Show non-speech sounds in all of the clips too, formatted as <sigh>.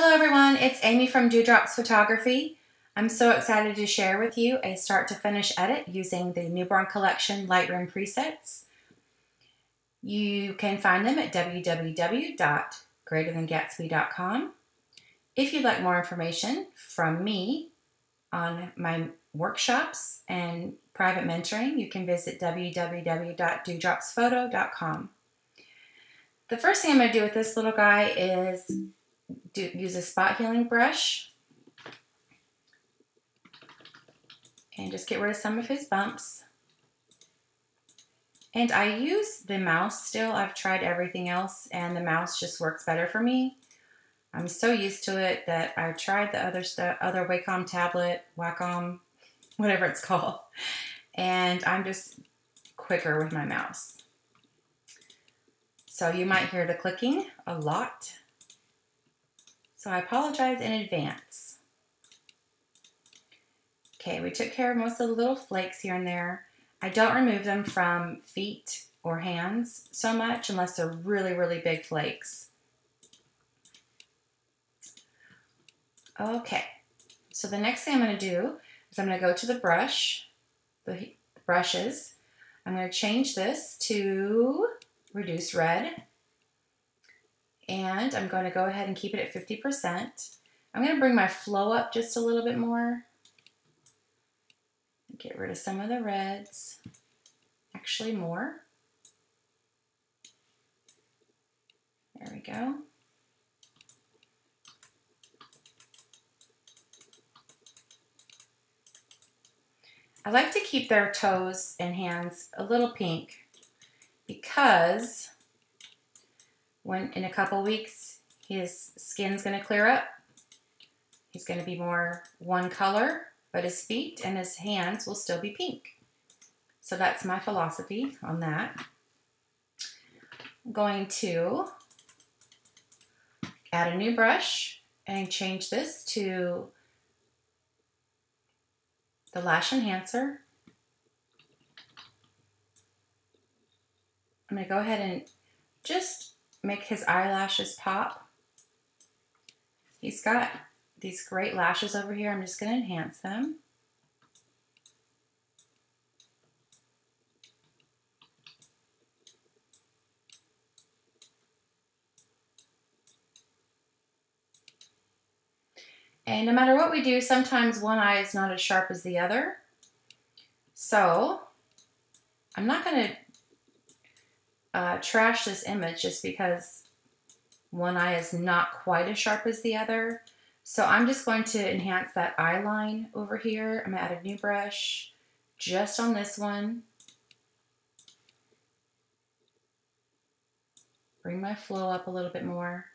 Hello everyone, it's Amy from Dewdrops Photography. I'm so excited to share with you a start to finish edit using the Newborn Collection Lightroom presets. You can find them at www.greaterthangatsby.com. If you'd like more information from me on my workshops and private mentoring, you can visit www.dewdropsphoto.com. The first thing I'm going to do with this little guy is do, use a spot healing brush and just get rid of some of his bumps. And I use the mouse still. I've tried everything else and the mouse just works better for me. I'm so used to it that I tried the other stuff, other Wacom tablet, Wacom, <laughs> whatever it's called, and I'm just quicker with my mouse. So you might hear the clicking a lot. So I apologize in advance. Okay, we took care of most of the little flakes here and there. I don't remove them from feet or hands so much unless they're really, really big flakes. Okay, so the next thing I'm going to do is I'm going to go to the brush, the brushes. I'm going to change this to reduce red. And I'm going to go ahead and keep it at 50%. I'm going to bring my flow up just a little bit more. Get rid of some of the reds. Actually more. There we go. I like to keep their toes and hands a little pink because when in a couple weeks his skin's going to clear up. He's going to be more one color, but his feet and his hands will still be pink. So that's my philosophy on that. I'm going to add a new brush and change this to the Lash Enhancer. I'm going to go ahead and just make his eyelashes pop. He's got these great lashes over here. I'm just going to enhance them. And no matter what we do, sometimes one eye is not as sharp as the other. So I'm not going to uh, trash this image just because one eye is not quite as sharp as the other. So I'm just going to enhance that eye line over here. I'm to add a new brush just on this one. Bring my flow up a little bit more.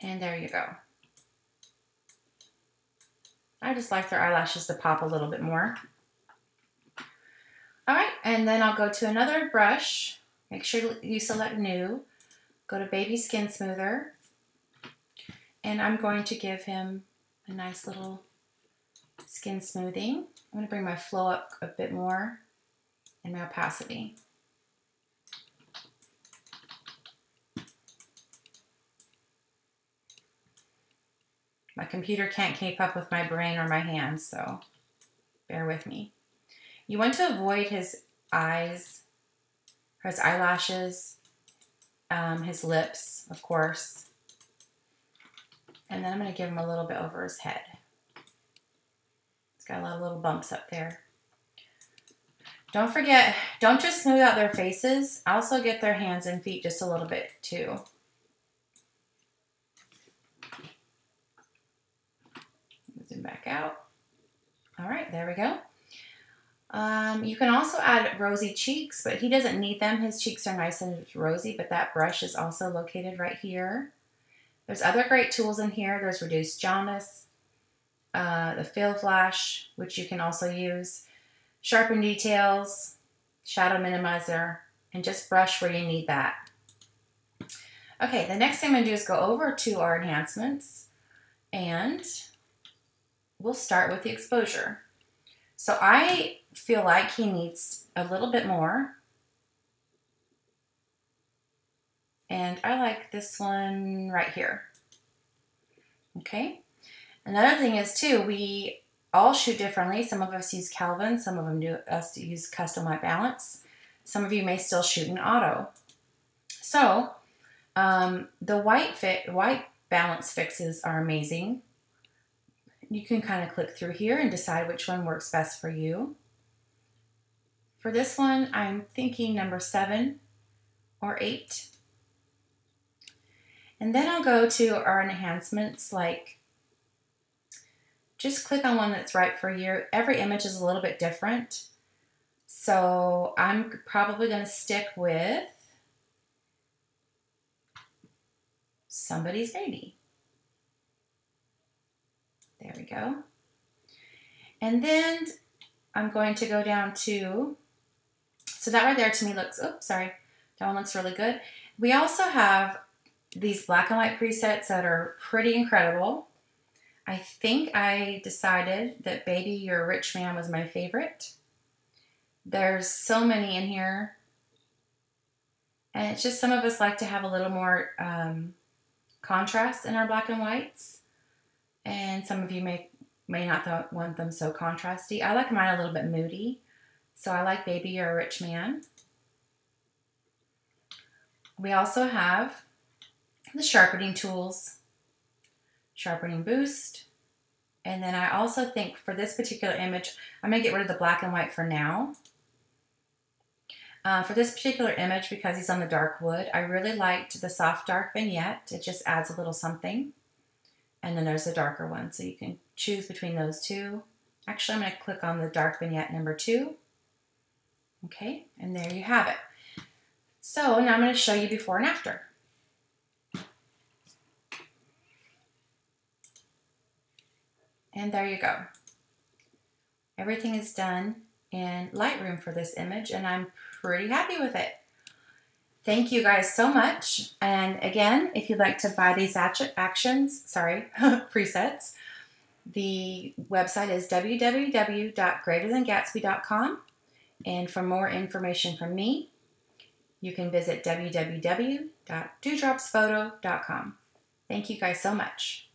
And there you go. I just like their eyelashes to pop a little bit more. All right, and then I'll go to another brush. Make sure you select new. Go to Baby Skin Smoother. And I'm going to give him a nice little skin smoothing. I'm going to bring my flow up a bit more and my opacity. My computer can't keep up with my brain or my hands, so bear with me. You want to avoid his eyes, his eyelashes, um, his lips, of course. And then I'm going to give him a little bit over his head. It's got a lot of little bumps up there. Don't forget, don't just smooth out their faces. Also get their hands and feet just a little bit too. Back out. All right, there we go. Um, you can also add rosy cheeks, but he doesn't need them. His cheeks are nice and rosy, but that brush is also located right here. There's other great tools in here. There's Reduce Jaundice, uh, the Fill Flash, which you can also use, Sharpen Details, Shadow Minimizer, and just brush where you need that. Okay, the next thing I'm going to do is go over to our enhancements and we'll start with the exposure. So I feel like he needs a little bit more. and I like this one right here. Okay. Another thing is too, we all shoot differently. Some of us use Kelvin, some of them do us use custom white balance. Some of you may still shoot in auto. So um, the white fit, white balance fixes are amazing. You can kind of click through here and decide which one works best for you. For this one, I'm thinking number seven or eight. And then I'll go to our enhancements like just click on one that's right for you. Every image is a little bit different. So I'm probably going to stick with somebody's baby. There we go. And then I'm going to go down to, so that right there to me looks, oops, sorry, that one looks really good. We also have these black and white presets that are pretty incredible. I think I decided that Baby You're a Rich Man was my favorite. There's so many in here. And it's just some of us like to have a little more um, contrast in our black and whites. And some of you may, may not want them so contrasty. I like mine a little bit moody. So I like Baby You're a Rich Man. We also have the sharpening tools sharpening boost. And then I also think for this particular image, I'm going to get rid of the black and white for now. Uh, for this particular image, because he's on the dark wood, I really liked the soft dark vignette. It just adds a little something. And then there's the darker one, so you can choose between those two. Actually, I'm going to click on the dark vignette number two. Okay, and there you have it. So now I'm going to show you before and after. And there you go. Everything is done in Lightroom for this image and I'm pretty happy with it. Thank you guys so much. And again, if you'd like to buy these actions, sorry, <laughs> presets, the website is www.greaterthangatsby.com. And for more information from me, you can visit www.dewdropsphoto.com. Thank you guys so much.